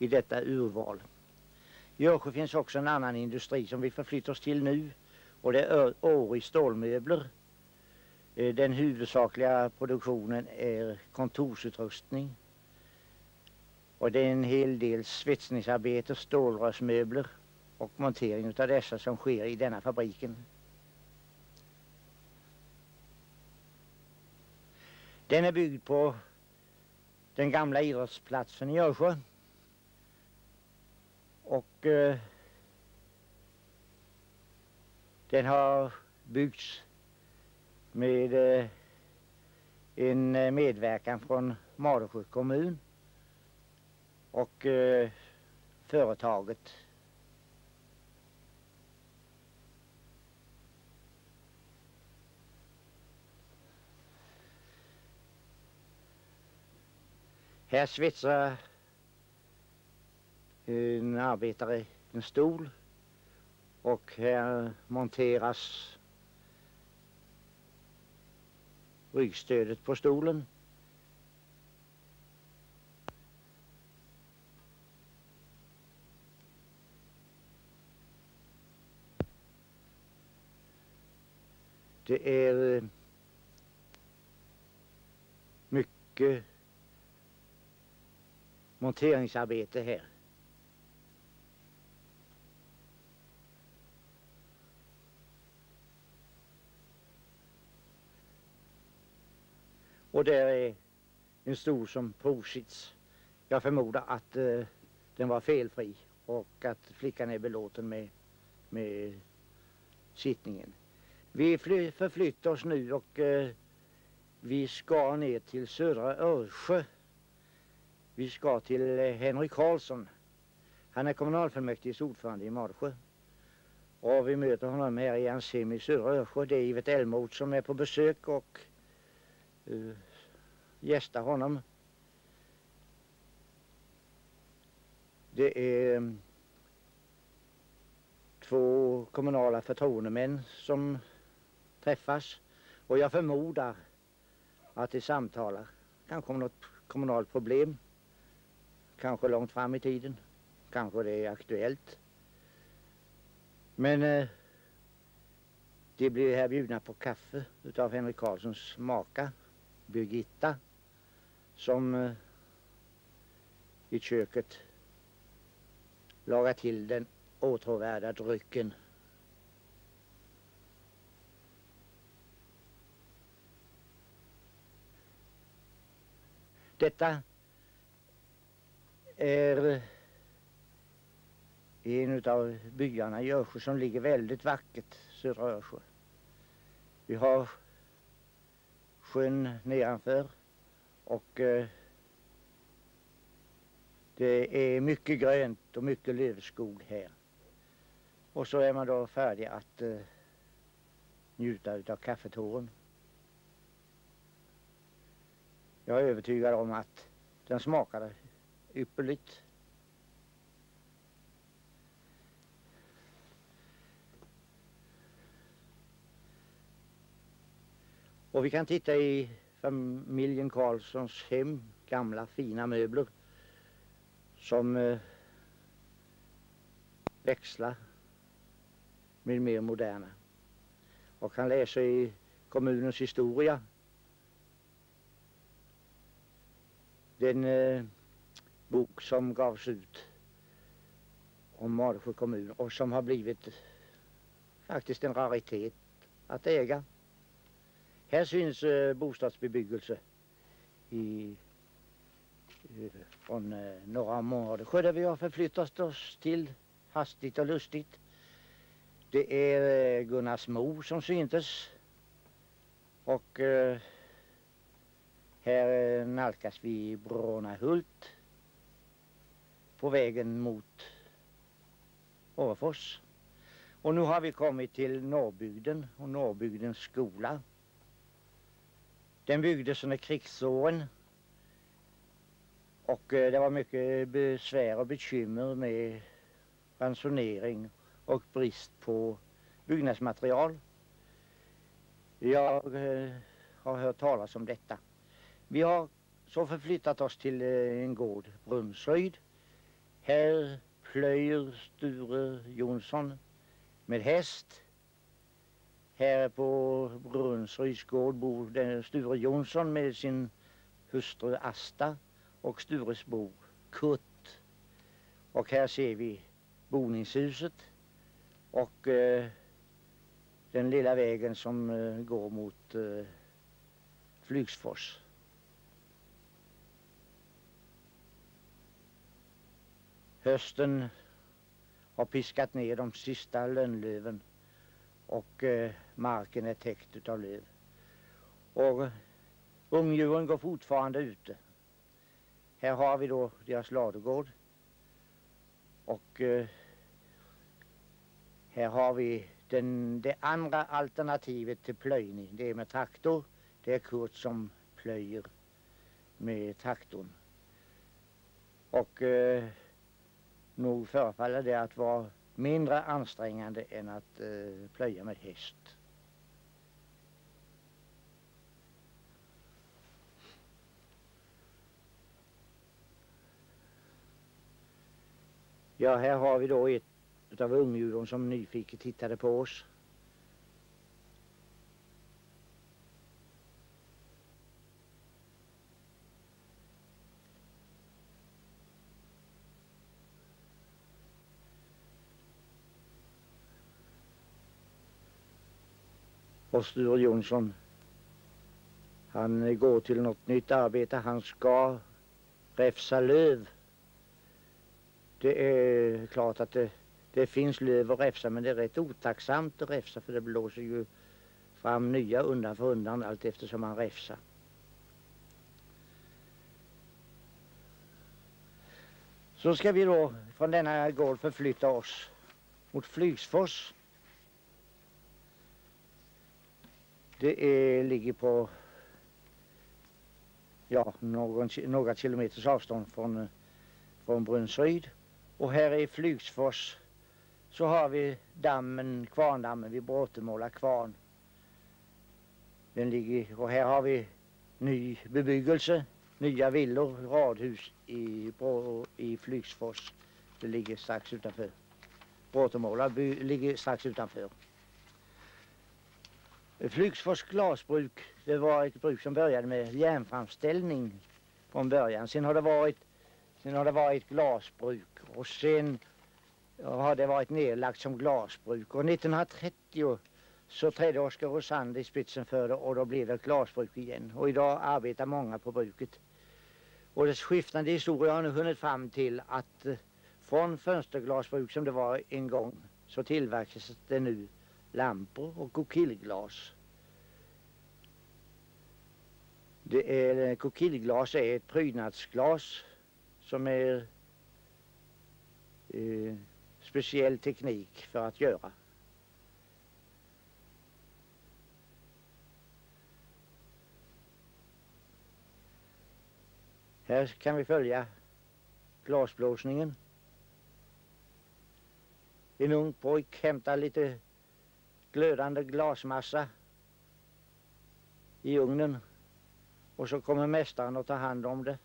i detta urval. I Örsjö finns också en annan industri som vi förflyttar oss till nu och det är Åri stålmöbler. Eh, den huvudsakliga produktionen är kontorsutrustning och det är en hel del svetsningsarbete, stålrörsmöbler och montering av dessa som sker i denna fabriken. Den är byggd på den gamla idrottsplatsen i Örsjö. Och eh, den har byggts med eh, en medverkan från Malsjö kommun och eh, företaget. Här svetsar en arbetare en stol och här monteras ryggstödet på stolen. Det är eh, mycket monteringsarbete här. Och där är en stol som provsits. Jag förmodar att eh, den var felfri och att flickan är belåten med, med sittningen. Vi förflyttar oss nu och eh, vi ska ner till södra Örsjö. Vi ska till eh, Henry Karlsson. Han är kommunalfullmäktiges ordförande i Marsjö. Och vi möter honom här i hans hem i södra Örsjö. Det är Ivet Elmot som är på besök och Eh, uh, gästar honom. Det är mm, två kommunala förtroendemän som träffas och jag förmodar att de samtalar, kanske om något kommunalt problem, kanske långt fram i tiden, kanske det är aktuellt. Men eh, de blir här bjudna på kaffe utav Henrik Karlssons maka Birgitta som eh, i köket lagar till den åtråvärda drycken. Detta är eh, en av byarna i Örsjö som ligger väldigt vackert, södra Örsjö. Vi har sjön nedanför och eh, det är mycket grönt och mycket lövskog här. Och så är man då färdig att eh, njuta av kaffetåren. Jag är övertygad om att den smakade ypperligt. Och vi kan titta i familjen Karlssons hem, gamla fina möbler som eh, växlar med mer moderna. Och kan läsa i kommunens historia den eh, bok som gavs ut om Malsjö kommun och som har blivit eh, faktiskt en raritet att äga. Här syns eh, bostadsbebyggelse i, eh, från eh, norra området där vi har förflyttat oss till hastigt och lustigt. Det är eh, Gunnarsmo som syntes och eh, här eh, nalkas vi Brånahult på vägen mot Orrefors. Och nu har vi kommit till Norrbygden och Norrbygdens skola. Den byggdes under krigsåren och eh, det var mycket besvär och bekymmer med ransonering och brist på byggnadsmaterial. Jag eh, har hört talas om detta. Vi har så förflyttat oss till eh, en gård, Brumsryd, Här plöjer Sture Jonsson med häst. Här på Brunnsrys gård bor Sture Jonsson med sin hustru Asta och Stures bo Kurt. Och här ser vi boningshuset och eh, den lilla vägen som eh, går mot eh, Flygsfors. Hösten har piskat ner de sista lönnlöven och eh, marken är täckt av löv. Och eh, ungdjuren går fortfarande ute. Här har vi då deras ladugård. Och eh, här har vi den, det andra alternativet till plöjning. Det är med traktor. Det är Kurt som plöjer med traktorn. Och eh, nog förefaller det att vara mindre ansträngande än att eh, plöja med häst. Ja, här har vi då ett av ungdjuren som nyfiket tittade på oss. Och Sture Jonsson, han eh, går till något nytt arbete. Han ska räfsa löv. Det är klart att det det finns löv att räfsa men det är rätt otacksamt att räfsa för det blåser ju fram nya undan för undan allt eftersom man räfsar. Så ska vi då från denna gård förflytta oss mot Flygsfors. Det är, ligger på ja, någon, några kilometers avstånd från, från Brunnsryd. Och här i Flygsfors så har vi dammen, kvarndammen vid Bråtemåla kvarn. Den ligger, och här har vi ny bebyggelse, nya villor, radhus i, i Flygsfors. Det ligger strax utanför. Bråtemåla ligger strax utanför. Flygsfors glasbruk, det var ett bruk som började med järnframställning från början. Sen har det varit, sen har det varit glasbruk och sen har det varit nedlagt som glasbruk och 1930 så trädde Oskar Rosander i spetsen för det och då blev det glasbruk igen och idag arbetar många på bruket. Och dess skiftande historia har nu hunnit fram till att eh, från fönsterglasbruk som det var en gång så tillverkas det nu lampor och kokillglas. Det är, eh, kokillglas är ett prydnadsglas som är eh, speciell teknik för att göra. Här kan vi följa glasblåsningen. En ung pojk hämtar lite glödande glasmassa i ugnen och så kommer mästaren att ta hand om det.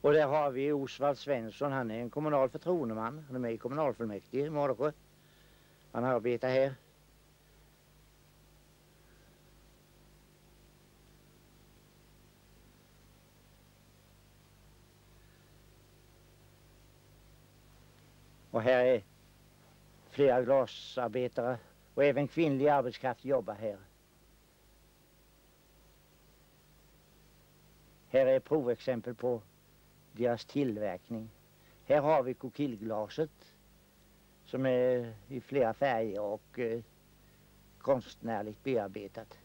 Och där har vi Osvald Svensson, han är en kommunal förtroendeman. Han är med i kommunalfullmäktige i Mårdesjö. Han arbetar här. Och här är flera glasarbetare och även kvinnlig arbetskraft jobbar här. Här är provexempel på deras tillverkning. Här har vi kokillglaset som är i flera färger och eh, konstnärligt bearbetat.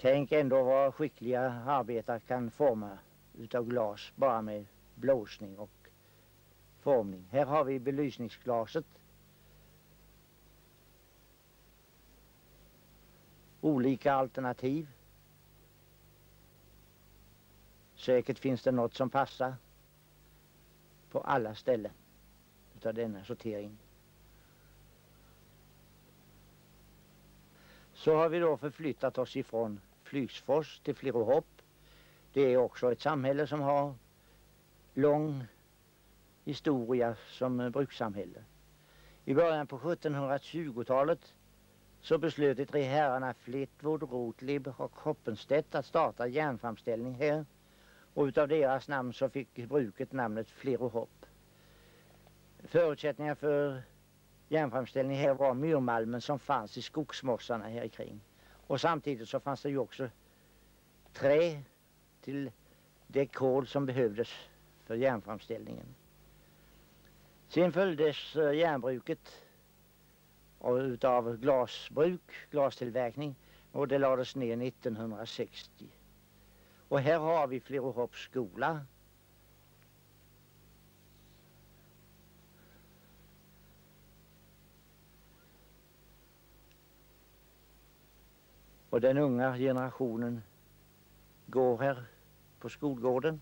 Tänk ändå vad skickliga arbetare kan forma utav glas bara med blåsning och formning. Här har vi belysningsglaset olika alternativ. säkert finns det något som passar på alla ställen utav denna sortering. Så har vi då förflyttat oss ifrån Flygsfors till Flerohopp. Det är också ett samhälle som har lång historia som brukssamhälle. I början på 1720-talet så beslöt de tre herrarna Fleetwood, Rotlib och Hoppenstedt att starta järnframställning här och utav deras namn så fick bruket namnet Flerohopp. Förutsättningar för järnframställning här var myrmalmen som fanns i skogsmossarna här kring. Och samtidigt så fanns det ju också trä till det kol som behövdes för järnframställningen. Sen följdes eh, järnbruket utav glasbruk, glastillverkning och det lades ner 1960. Och här har vi Flerohopps skola. Och den unga generationen går här på skolgården.